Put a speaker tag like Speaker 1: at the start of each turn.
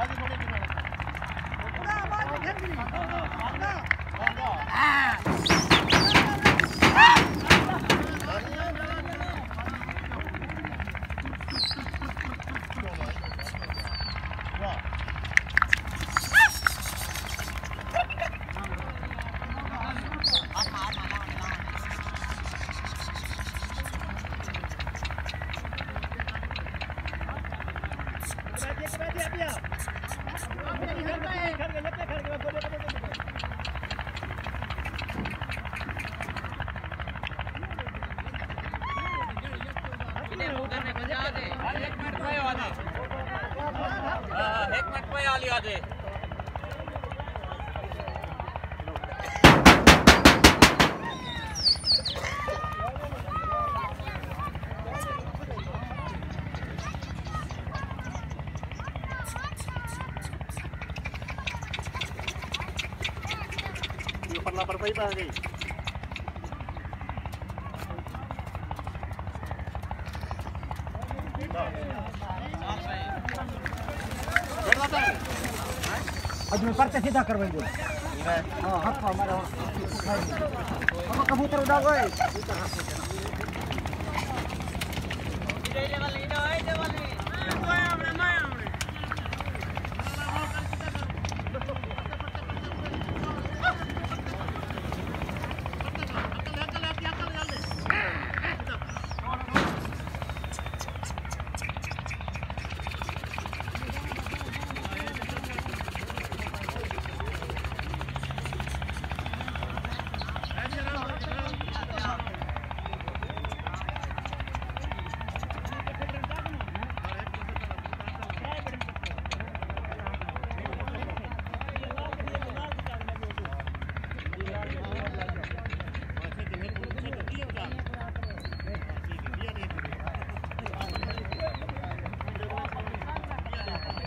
Speaker 1: आगे बढ़ो आगे बढ़ो आगे बढ़ो आगे बढ़ो ataque. Para la de aquí. હજુ પરચે સીધા કરવા દો હા હપ્પા મારા કબૂતર ઉડાવ હોય no, no, no.